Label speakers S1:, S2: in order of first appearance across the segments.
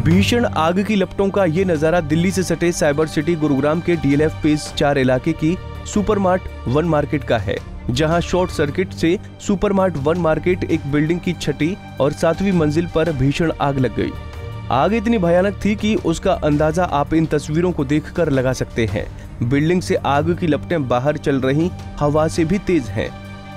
S1: भीषण आग की लपटों का ये नज़ारा दिल्ली से सटे साइबर सिटी गुरुग्राम के डीएलएफ पेज चार इलाके की सुपरमार्ट वन मार्केट का है, जहाँ शॉर्ट सर्किट से सुपरमार्ट वन मार्केट एक बिल्डिंग की छठी और सातवीं मंजिल पर भीषण आग लग गई। आग इतनी भयानक थी कि उसका अंदाज़ा आप इन तस्वीरों को देखकर लगा सकते हैं। बिल्डिंग से आग की लपटें बाहर चल रही, हवा से भी तेज हैं।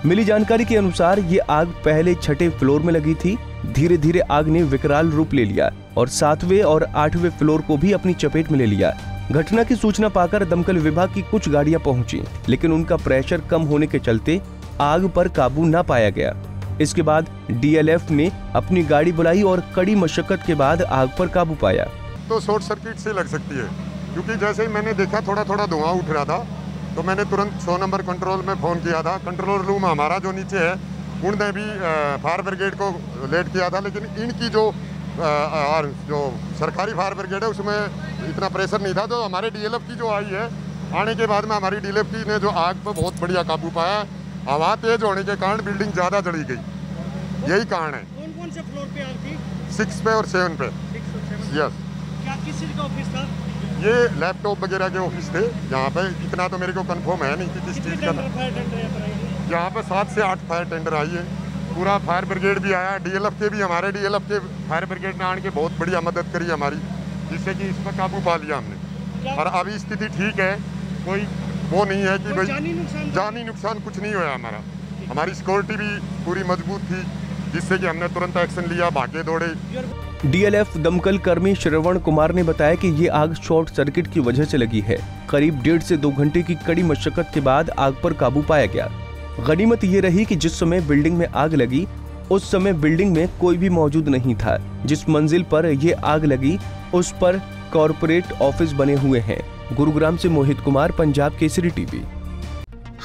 S1: मिली जानकारी के अनुसार ये आग पहले छठे फ्लोर में लगी थी धीरे धीरे आग ने विकराल रूप ले लिया और सातवें और आठवें फ्लोर को भी अपनी चपेट में ले लिया। घटना की सूचना पाकर दमकल विभाग की कुछ गाड़ियाँ पहुँची, लेकिन उनका प्रेशर कम होने के चलते आग पर काबू न पाया गया। इसके बाद डीएलएफ ने अपनी गाड़ी बुलाई और कड़ी मशक्कत के बाद आग पर काबू पाया।
S2: तो शॉर्ट सर्किट से लग सकती है, क्योंकि जैसे ही मैंने देखा थोड़ा थोड़ा धुआँ उठ रहा था तो मैंने तुरंत सौ नंबर कंट्रोल में फ़ोन किया था। कंट्रोल रूम हमारा जो नीचे है उनने भी फायर ब्रिगेड को लेट किया था लेकिन इनकी जो और जो सरकारी फायर ब्रिगेड है उसमें इतना प्रेशर नहीं था। तो हमारे डीएलएफ की जो आई है आने के बाद में हमारी डीएलएफ की ने जो आग पर बहुत बढ़िया काबू पाया। हवा तेज होने के कारण बिल्डिंग ज़्यादा जड़ी गई। यही कारण है।
S3: कौन कौन से फ्लोर पे आग थी?
S2: सिक्स पे और सेवन पे। यस।
S3: क्या किस चीज़ का ऑफ़िस था?
S2: ये लैपटॉप वगैरह के ऑफ़िस थे यहाँ पे। इतना तो मेरे को कंफर्म है नहीं कि किस चीज़ का यहाँ पर सात से आठ फायर टेंडर आई है। पूरा फायर ब्रिगेड भी आया डीएलएफ के भी हमारे डीएलएफ के फायर ब्रिगेड ने आने के बहुत बढ़िया मदद करी हमारी जिससे कि इस पर काबू पा लिया हमने। और अभी स्थिति ठीक है कोई वो नहीं है कि भाई जानी नुकसान कुछ नहीं हुआ हमारा। हमारी सिक्योरिटी भी पूरी मज़बूत थी जिससे कि हमने तुरंत एक्शन लिया भागे दौड़े।
S1: डीएलएफ दमकल कर्मी श्रवण कुमार ने बताया कि ये आग शॉर्ट सर्किट की वजह से लगी है। करीब डेढ़ से दो घंटे की कड़ी मशक्कत के बाद आग पर काबू पाया गया। गनीमत ये रही कि जिस समय बिल्डिंग में आग लगी, उस समय बिल्डिंग में कोई भी मौजूद नहीं था। जिस मंजिल पर ये आग लगी, उस पर कॉरपोरेट ऑफ़िस बने हुए हैं। गुरुग्राम से मोहित कुमार, पंजाब केसरी टीवी।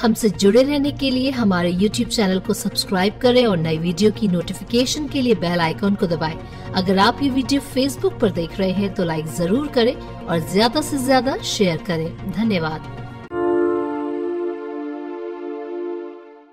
S4: हमसे जुड़े रहने के लिए हमारे YouTube चैनल को सब्सक्राइब करें और नई वीडियो की नोटिफिकेशन के लिए बेल आइकॉन को दबाएँ। अगर आप ये वीडियो Facebook पर देख रहे हैं तो लाइक ज़रूर करें और ज़्यादा से ज़्यादा शेयर करें। धन्यवाद।